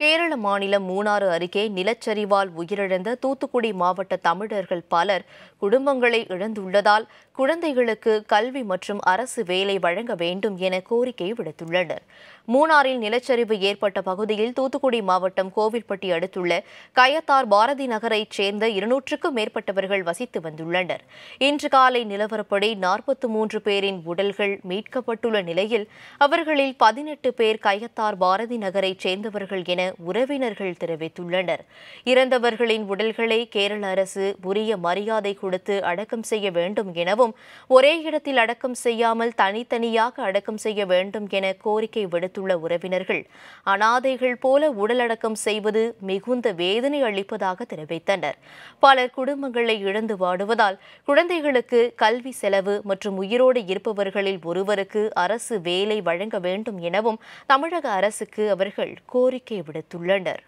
கேரள மாநிலம் மூணாறு அருகே நிலச்சரிவால் உயிரிழந்த தூத்துக்குடி மாவட்ட தமிழர்கள் பலர் குடும்பங்களை இழந்துள்ளதால் குழந்தைகளுக்கு கல்வி மற்றும் அரசு வேலை வழங்க வேண்டும் என கோரிக்கை விடுத்துள்ளனர். மூணாறில் நிலச்சரிவு ஏற்பட்ட பகுதியில் தூத்துக்குடி மாவட்டம் கோவில்பட்டி அடுத்துள்ள கயத்தார் பாரதி நகரைச் சேர்ந்த இருநூற்றுக்கும் மேற்பட்டவர்கள் வசித்து வந்துள்ளனர். இன்று காலை நிலவரப்படி நாற்பத்தி மூன்று பேரின் உடல்கள் மீட்கப்பட்டுள்ள நிலையில் அவர்களில் பதினெட்டு பேர் கயத்தார் பாரதி நகரைச் சேர்ந்தவர்கள் என என உறவினர்கள் தெரிவித்துள்ளனர். இறந்தவர்களின் உடல்களை கேரள அரசு உரிய மரியாதை கொடுத்து அடக்கம் செய்ய வேண்டும் எனவும் ஒரே இடத்தில் அடக்கம் செய்யாமல் தனித்தனியாக அடக்கம் செய்ய வேண்டும் என கோரிக்கை விடுத்துள்ள உறவினர்கள் அனாதைகள் போல உடலடக்கம் செய்வது மிகுந்த வேதனை அளிப்பதாக தெரிவித்தனர். பலர் குடும்பங்களை இழந்து வாடுவதால் குழந்தைகளுக்கு கல்வி செலவு மற்றும் உயிரோடு இருப்பவர்களில் ஒருவருக்கு அரசு வேலை வழங்க வேண்டும் எனவும் தமிழக அரசுக்கு அவர்கள் கோரிக்கை விடுத்தனர் விடுத்துள்ளனர்